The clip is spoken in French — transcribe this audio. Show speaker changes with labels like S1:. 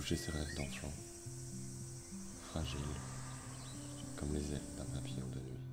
S1: toucher ses rêves d'enfant, fragiles, comme les ailes d'un papillon de nuit.